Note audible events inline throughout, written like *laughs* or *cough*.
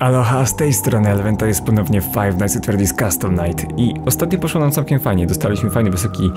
Aloha, z tej strony Elven, to jest ponownie Five Nights at Freddy's Custom Night i ostatnio poszło nam całkiem fajnie, dostaliśmy fajny wysoki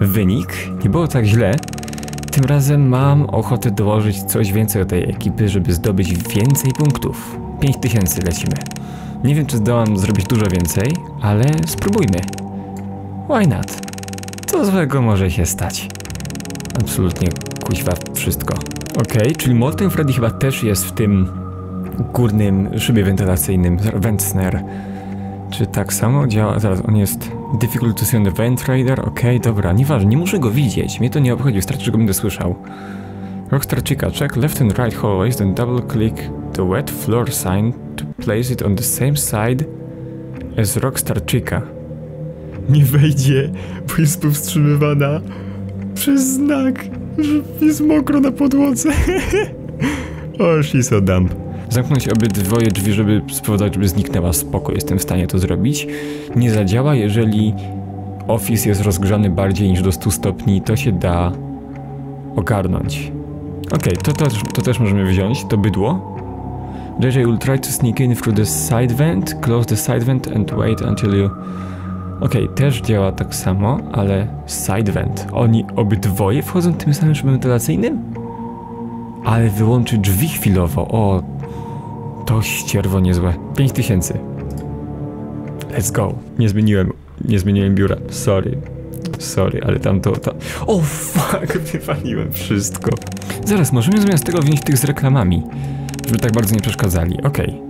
wynik, nie było tak źle. Tym razem mam ochotę dołożyć coś więcej do tej ekipy, żeby zdobyć więcej punktów. 5000 lecimy. Nie wiem czy zdołam zrobić dużo więcej, ale spróbujmy. Why not? Co złego może się stać? Absolutnie kuźwa wszystko. Okej, czyli Molten Freddy chyba też jest w tym górnym szybie wentylacyjnym, vent snare. Czy tak samo działa? Zaraz, on jest difficult to see on the vent radar, okej, dobra, nieważne, nie muszę go widzieć, mnie to nie obchodzi, wystarczy, że go będę słyszał. Rockstar Chica, check left and right hallways, then double click the wet floor sign to place it on the same side as Rockstar Chica. Nie wejdzie, bo jest powstrzymywana przez znak, że jest mokro na podłodze. *laughs* o, she's so dumb. Zamknąć obydwoje drzwi, żeby spowodować, żeby zniknęła spoko. Jestem w stanie to zrobić. Nie zadziała, jeżeli Office jest rozgrzany bardziej niż do 100 stopni, to się da ogarnąć. Okej, to, to, to też możemy wziąć, to bydło. JJ will try to sneak in through the side vent, close the side vent and wait until you... Okej, też działa tak samo, ale side vent. Oni obydwoje wchodzą tym samym szybem wentylacyjnym? Ale wyłączy drzwi chwilowo. O, to ścierwo niezłe. 5000. Let's go. Nie zmieniłem, nie zmieniłem biura. Sorry. Sorry, ale tam to... O, fuck, *laughs* wypaliłem wszystko. Zaraz, możemy zamiast tego wziąć tych z reklamami, żeby tak bardzo nie przeszkadzali. Okej. Okay.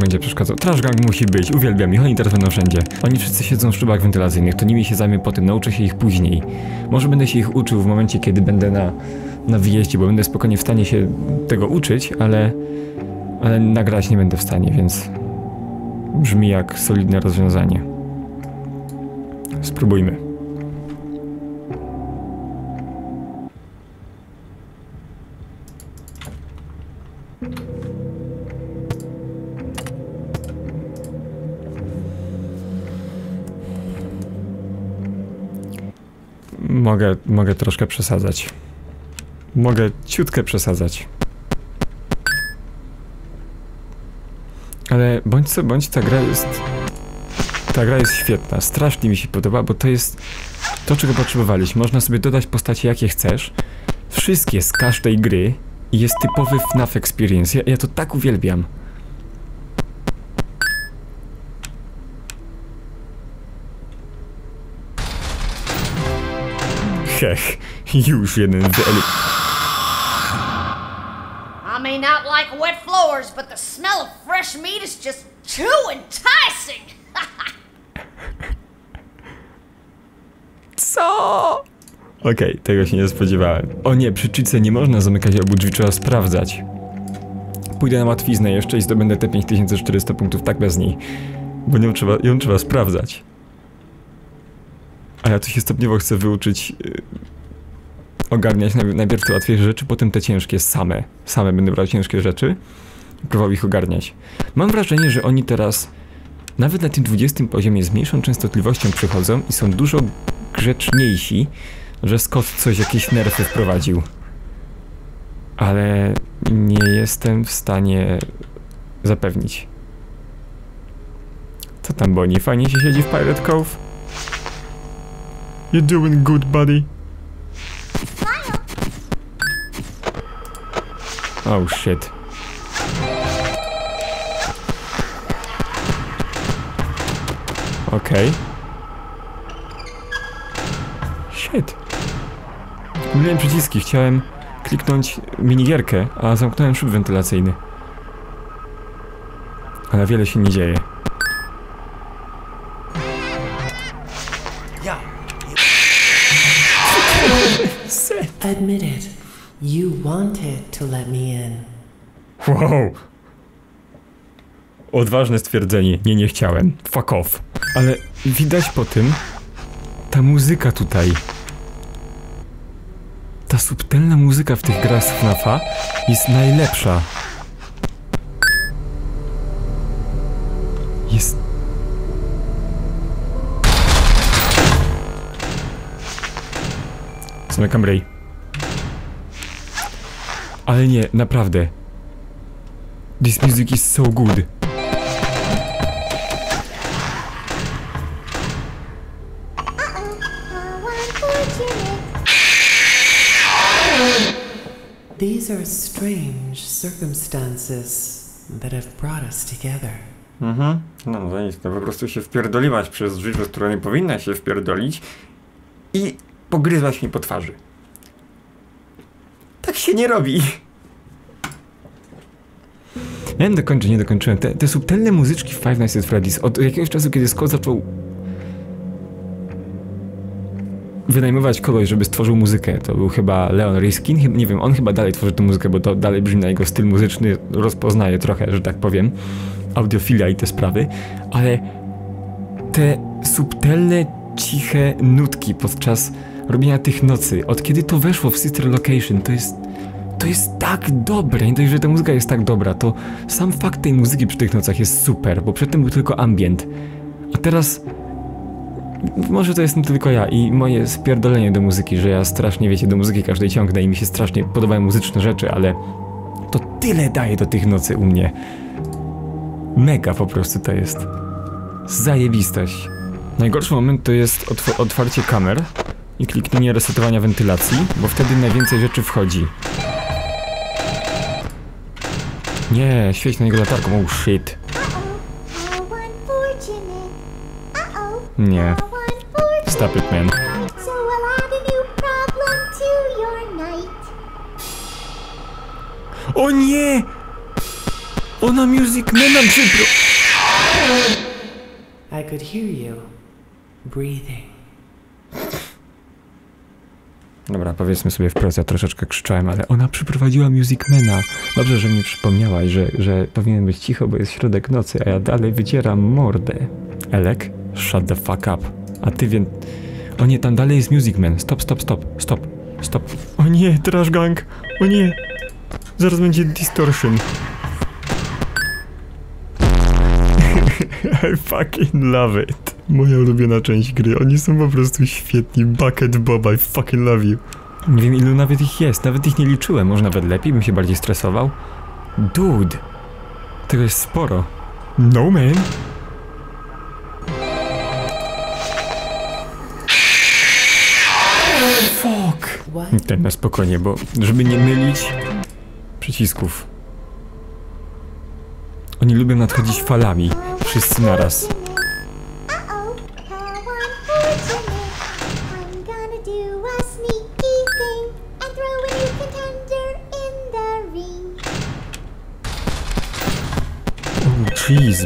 Będzie przeszkadzał. Trash Gang musi być, uwielbiam ich, oni teraz będą wszędzie. Oni wszyscy siedzą w szybach wentylacyjnych, to nimi się zajmę potem, nauczę się ich później. Może będę się ich uczył w momencie, kiedy będę na, na wyjeździe, bo będę spokojnie w stanie się tego uczyć, ale ale nagrać nie będę w stanie, więc brzmi jak solidne rozwiązanie. Spróbujmy. Mogę, mogę troszkę przesadzać. Mogę ciutkę przesadzać. Ale bądź co bądź, ta gra jest... Ta gra jest świetna, strasznie mi się podoba, bo to jest to, czego potrzebowaliśmy. Można sobie dodać postacie jakie chcesz, wszystkie z każdej gry i jest typowy FNAF experience. Ja, ja to tak uwielbiam. Hech, już jeden wyelu... Not like wet floors, but the smell of fresh meat is just too enticing. *laughs* Co? Okej, okay, tego się nie spodziewałem. O nie, przy czyce nie można zamykać obu drzwi, trzeba sprawdzać. Pójdę na łatwiznę jeszcze i zdobędę te 5400 punktów tak bez niej. Bo ją trzeba, ją trzeba sprawdzać. A ja tu się stopniowo chcę wyuczyć yy, ogarniać najpierw te łatwiejsze rzeczy, potem te ciężkie same. Same będę brał ciężkie rzeczy i próbował ich ogarniać. Mam wrażenie, że oni teraz nawet na tym 20 poziomie z mniejszą częstotliwością przychodzą i są dużo grzeczniejsi, że Scott coś, jakieś nerfy wprowadził. Ale nie jestem w stanie zapewnić. Co tam, Bonnie? Fajnie się siedzi w Pirate Cove? You're doing good, buddy. Oh shit. Okej. Okay. Shit. Myliłem przyciski, chciałem kliknąć minigierkę, a zamknąłem szyb wentylacyjny. Ale wiele się nie dzieje. Admit it. You wanted to let me in. Wow. Odważne stwierdzenie. Nie, nie chciałem. Fuck off. Ale widać po tym, ta muzyka tutaj. Ta subtelna muzyka w tych grach z FNAFa jest najlepsza. Jest... Zamykam rej. Ale nie, naprawdę. This music is so good. These are strange circumstances that have brought us together. Mhm. No. No po prostu się wpierdoliłaś przez drzwi, przez które nie powinna się wpierdolić i pogryzłaś mi po twarzy. Tak się nie robi. Ja nie dokończę, nie dokończyłem. Te, te subtelne muzyczki w Five Nights at Freddy's od jakiegoś czasu, kiedy Scott zaczął wynajmować kogoś, żeby stworzył muzykę. To był chyba Leon Riskin, nie wiem, on chyba dalej tworzy tę muzykę, bo to dalej brzmi na jego styl muzyczny, rozpoznaje trochę, że tak powiem, audiofilia i te sprawy, ale te subtelne, ciche nutki podczas robienia tych nocy, od kiedy to weszło w Sister Location, to jest to jest tak dobre, nie dość, że ta muzyka jest tak dobra, to sam fakt tej muzyki przy tych nocach jest super, bo przedtem był tylko ambient. A teraz może to jestem tylko ja i moje spierdolenie do muzyki, że ja strasznie, wiecie, do muzyki każdej ciągnę i mi się strasznie podobają muzyczne rzeczy, ale to tyle daje do tych nocy u mnie. Mega po prostu to jest. Zajebistość. Najgorszy moment to jest otw- otwarcie kamer i kliknięcie resetowania wentylacji, bo wtedy najwięcej rzeczy wchodzi. Nie, świeć na niego latarką, oh shit. Nie. Stop it, man. O nie! Ona Music Mana przypro... I could hear you breathing. Dobra, powiedzmy sobie wprost, ja troszeczkę krzyczałem, ale ona przyprowadziła Musicmana. Dobrze, że mi przypomniałaś, że, że powinien być cicho, bo jest środek nocy, a ja dalej wycieram mordę. Elek, shut the fuck up. A ty więc... O nie, tam dalej jest Musicman. Stop, stop, stop, stop, stop. O nie, Trash Gang! O nie! Zaraz będzie distortion. *laughs* I fucking love it. Moja ulubiona część gry. Oni są po prostu świetni. Bucket Bob, I fucking love you. Nie wiem ilu nawet ich jest, nawet ich nie liczyłem. Może nawet lepiej, bym się bardziej stresował. Dude. Tego jest sporo. No man. Fuck. Ten na spokojnie, bo żeby nie mylić przycisków. Oni lubią nadchodzić falami. Wszyscy naraz.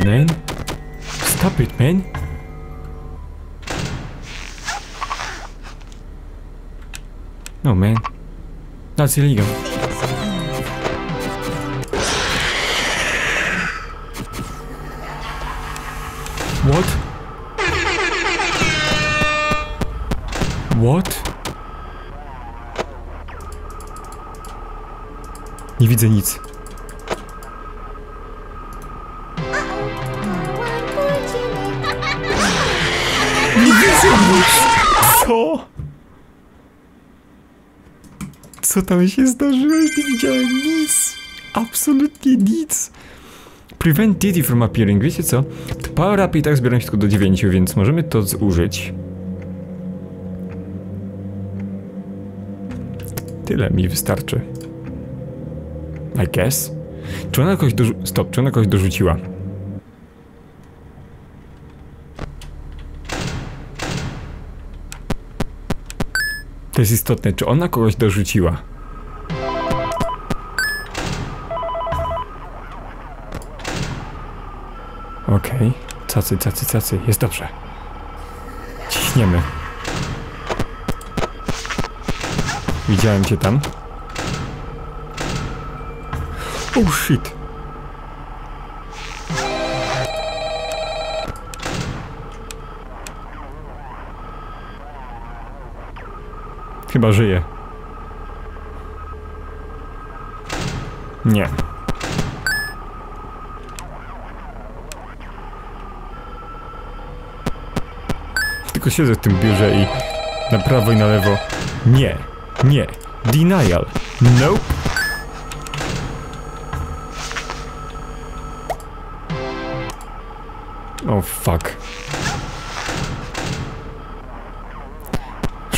Man. Stop it, man. No, man. That's illegal. What? What? Nie widzę nic. Co? Co tam się zdarzyło? Nie widziałem nic. Absolutnie nic. Prevent Diddy from appearing. Wiecie co? To power up i tak zbieram się tylko do 9, więc możemy to zużyć. Tyle mi wystarczy. I guess. Czy ona kogoś dorzu... Stop, czy ona kogoś dorzuciła? To jest istotne, czy ona kogoś dorzuciła? Okej, cacy, cacy, cacy, jest dobrze. Ciśniemy. Widziałem cię tam. Oh shit. Chyba żyje. Nie. Tylko siedzę w tym biurze i na prawo i na lewo. Nie. Nie. Denial. Nope. Oh, fuck.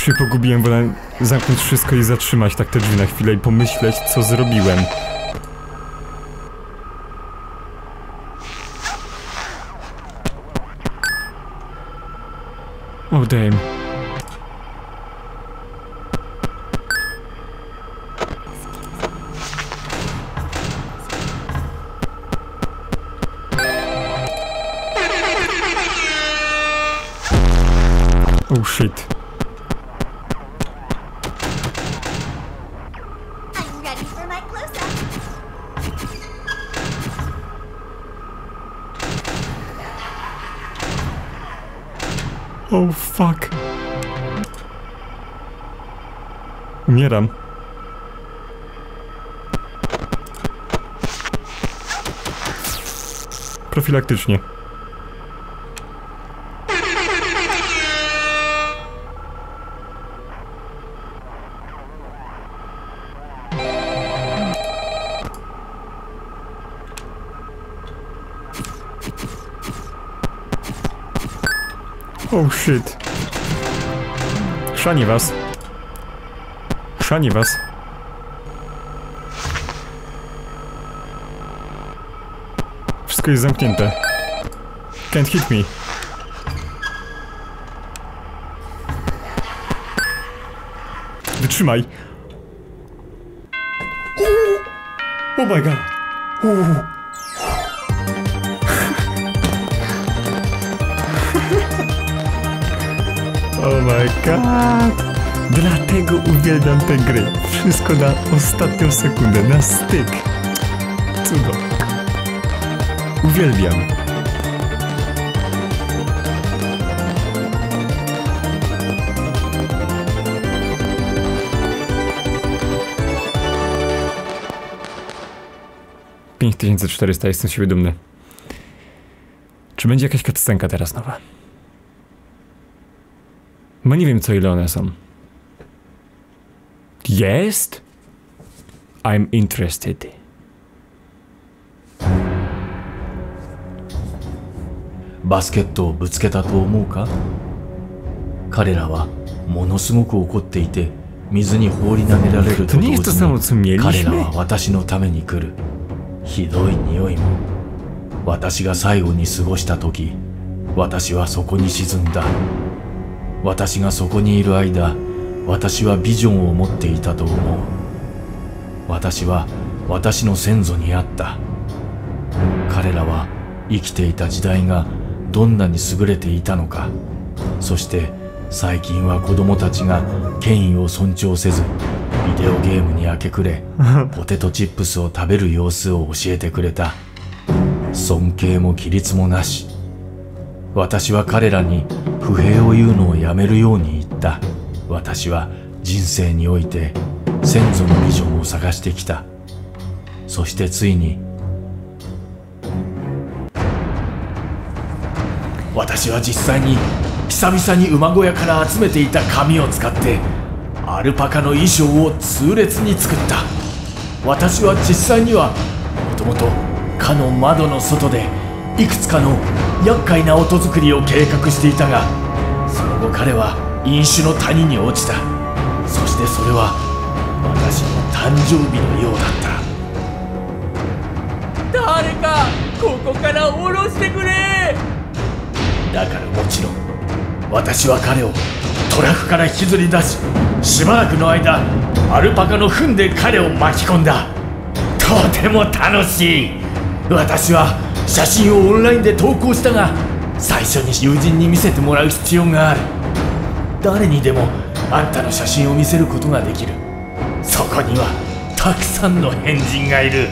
Się pogubiłem, wolę zamknąć wszystko i zatrzymać tak te drzwi na chwilę i pomyśleć, co zrobiłem. Oh damn. Oh shit. Oh fuck. Umieram. Profilaktycznie. Oh shit. Szani was. Szani was. Wszystko jest zamknięte. Can't hit me. Wytrzymaj. Oh my god. Uuu. Oh my god. Dlatego uwielbiam te gry. Wszystko na ostatnią sekundę, na styk. Cudo. Uwielbiam. Pięć tysięcy czterysta, jestem z siebie dumny. Czy będzie jakaś cutscenka teraz nowa? Bo nie wiem co ile one są. Jest? I'm interested. バスケットをぶつけたと思うか彼らはものすごく怒っていて水に放り投げられると同時に彼ら?は私のために来るひどい匂いも私が最後に過ごした時私はそこに沈んだ私がそこにいる間私はビジョンを持っていたと思う。私は私の先祖にあった。彼らは生きていた時代がどんなに優れていたのか。そして最近は子供たちが権威を尊重せずビデオゲームに明け暮れ *laughs* ポテトチップスを食べる様子を教えてくれた。尊敬も規律もなし私は彼らに不平を言うのをやめるように言った。私は人生において先祖のビジョンを探してきた。そしてついに私は実際に久々に馬小屋から集めていた紙を使ってアルパカの衣装を痛烈に作った。私は実際にはもともとかの窓の外でいくつかの厄介な音作りを計画していたがその後彼は飲酒の谷に落ちた。そしてそれは私の誕生日のようだった。誰かここから降ろしてくれ。だからもちろん私は彼をトラックから引きずり出ししばらくの間アルパカの糞で彼を巻き込んだ。とても楽しい。私は写真をオンラインで投稿したが最初に友人に見せてもらう必要がある誰にでもあんたの写真を見せることができるそこにはたくさんの変人がいる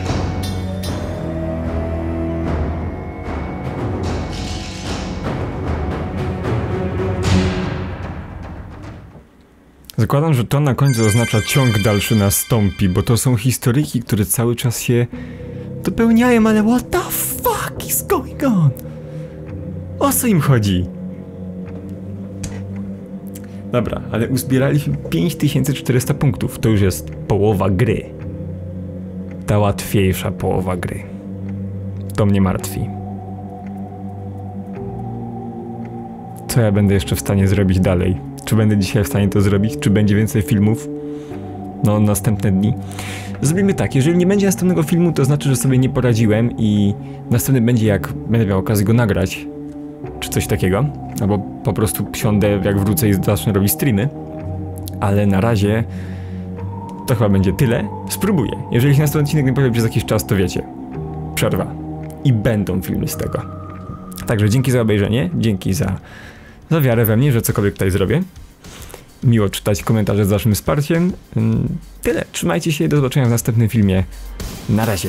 Zakładam, że to na końcu oznacza ciąg dalszy nastąpi, bo to są historyki, które cały czas się dopełniają, ale what the fuck is going on? O co im chodzi? Dobra, ale uzbieraliśmy 5400 punktów. To już jest połowa gry. Ta łatwiejsza połowa gry. To mnie martwi. co ja będę jeszcze w stanie zrobić dalej. Czy będę dzisiaj w stanie to zrobić? Czy będzie więcej filmów? No, następne dni. Zrobimy tak, jeżeli nie będzie następnego filmu, to znaczy, że sobie nie poradziłem i następny będzie jak będę miał okazję go nagrać, czy coś takiego, albo po prostu siądę jak wrócę i zacznę robić streamy, ale na razie to chyba będzie tyle. Spróbuję. Jeżeli się następny odcinek nie pojawi przez jakiś czas, to wiecie, przerwa. I będą filmy z tego. Także dzięki za obejrzenie, dzięki za, za wiarę we mnie, że cokolwiek tutaj zrobię. Miło czytać komentarze z waszym wsparciem. Tyle. Trzymajcie się, do zobaczenia w następnym filmie. Na razie.